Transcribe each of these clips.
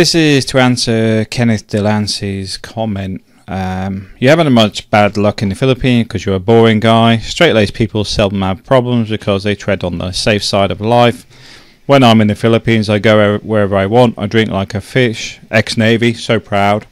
This is to answer Kenneth Delancey's comment. Um, you haven't had much bad luck in the Philippines because you're a boring guy. Straight laced people seldom have problems because they tread on the safe side of life. When I'm in the Philippines, I go wherever I want. I drink like a fish. Ex Navy, so proud.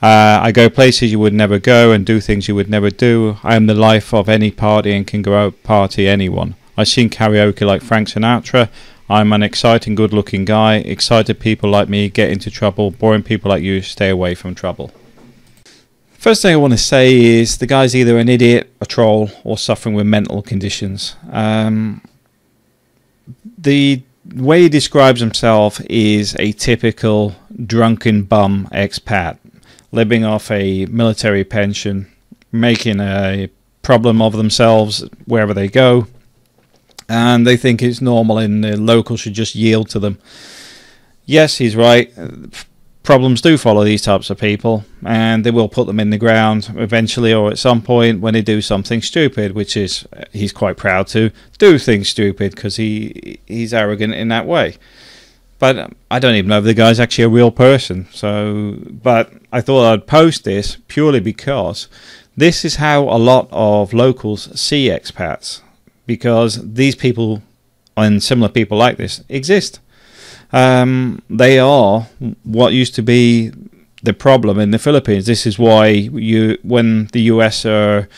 Uh, I go places you would never go and do things you would never do. I am the life of any party and can go out party anyone. I sing karaoke like Frank Sinatra. I'm an exciting, good looking guy. Excited people like me get into trouble. Boring people like you stay away from trouble. First thing I want to say is the guy's either an idiot, a troll, or suffering with mental conditions. Um, the way he describes himself is a typical drunken bum expat, living off a military pension, making a problem of themselves wherever they go, and they think it's normal and the locals should just yield to them. Yes, he's right. Problems do follow these types of people, and they will put them in the ground eventually or at some point when they do something stupid, which is uh, he's quite proud to do things stupid because he he's arrogant in that way. But um, I don't even know if the guy's actually a real person. So, but I thought I'd post this purely because this is how a lot of locals see expats because these people and similar people like this exist. Um, they are what used to be the problem in the Philippines. This is why you, when the US are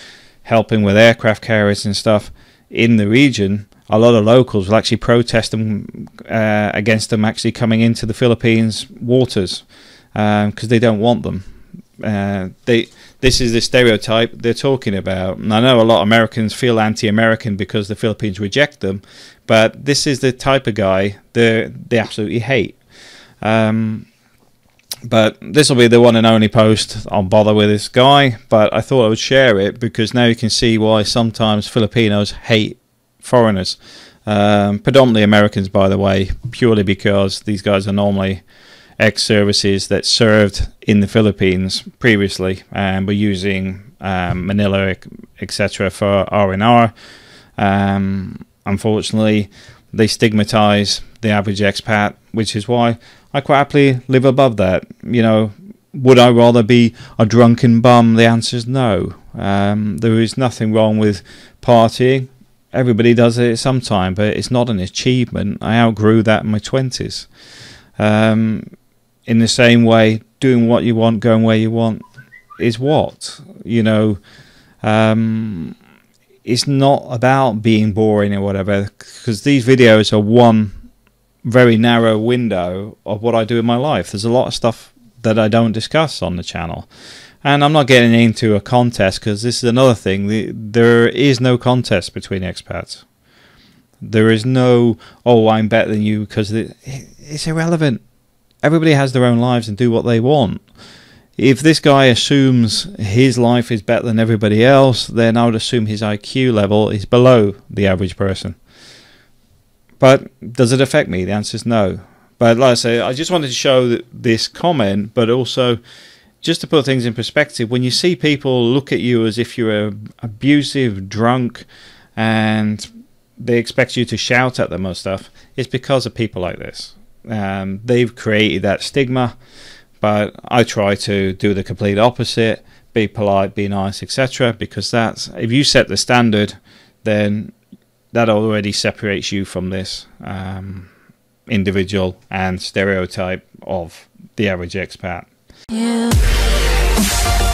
helping with aircraft carriers and stuff in the region, a lot of locals will actually protest them uh, against them actually coming into the Philippines waters because um, they don't want them. Uh, they this is the stereotype they're talking about. And I know a lot of Americans feel anti-American because the Philippines reject them, but this is the type of guy they they absolutely hate. Um, but this will be the one and only post I'll bother with this guy. But I thought I would share it because now you can see why sometimes Filipinos hate foreigners, um, predominantly Americans, by the way, purely because these guys are normally ex services that served in the Philippines previously and were using um, Manila, etc., for R and R. Um, unfortunately, they stigmatize the average expat, which is why I quite happily live above that. You know, would I rather be a drunken bum? The answer is no. Um, there is nothing wrong with partying. Everybody does it sometime, but it's not an achievement. I outgrew that in my twenties. Um, in the same way, doing what you want, going where you want, is what you know. Um, it's not about being boring or whatever, because these videos are one very narrow window of what I do in my life. There's a lot of stuff that I don't discuss on the channel. And I'm not getting into a contest because this is another thing. The, there is no contest between expats. There is no, oh, I'm better than you because it, it's irrelevant everybody has their own lives and do what they want. If this guy assumes his life is better than everybody else, then I would assume his IQ level is below the average person. But does it affect me? The answer is no. But like I say, I just wanted to show this comment, but also just to put things in perspective, when you see people look at you as if you're um, abusive, drunk, and they expect you to shout at them or stuff, it's because of people like this. Um, they've created that stigma, but I try to do the complete opposite be polite, be nice, etc. Because that's if you set the standard, then that already separates you from this um, individual and stereotype of the average expat. Yeah.